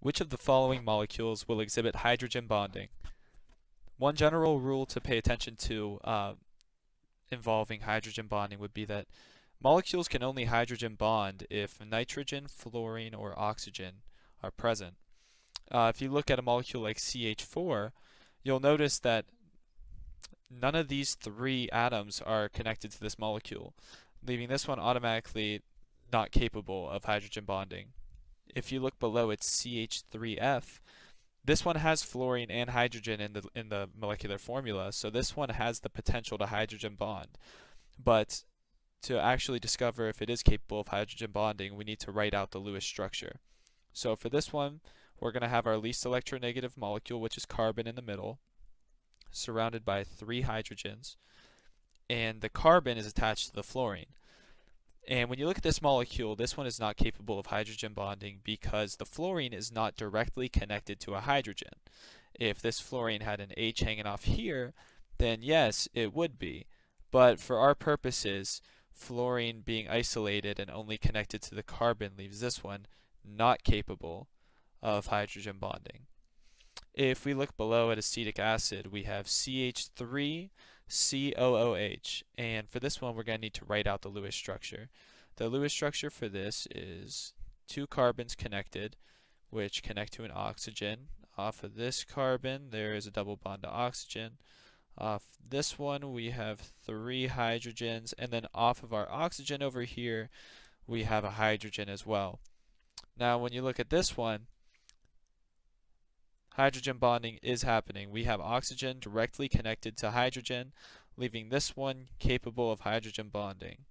Which of the following molecules will exhibit hydrogen bonding? One general rule to pay attention to uh, involving hydrogen bonding would be that molecules can only hydrogen bond if nitrogen, fluorine, or oxygen are present. Uh, if you look at a molecule like CH4, you'll notice that none of these three atoms are connected to this molecule, leaving this one automatically not capable of hydrogen bonding if you look below, it's CH3F. This one has fluorine and hydrogen in the in the molecular formula, so this one has the potential to hydrogen bond. But to actually discover if it is capable of hydrogen bonding, we need to write out the Lewis structure. So for this one, we're going to have our least electronegative molecule, which is carbon in the middle, surrounded by three hydrogens, and the carbon is attached to the fluorine. And when you look at this molecule, this one is not capable of hydrogen bonding because the fluorine is not directly connected to a hydrogen. If this fluorine had an H hanging off here, then yes, it would be. But for our purposes, fluorine being isolated and only connected to the carbon leaves this one not capable of hydrogen bonding. If we look below at acetic acid, we have CH3 COOH. And for this one, we're going to need to write out the Lewis structure. The Lewis structure for this is two carbons connected, which connect to an oxygen. Off of this carbon, there is a double bond to oxygen. Off this one, we have three hydrogens, and then off of our oxygen over here, we have a hydrogen as well. Now, when you look at this one, hydrogen bonding is happening. We have oxygen directly connected to hydrogen, leaving this one capable of hydrogen bonding.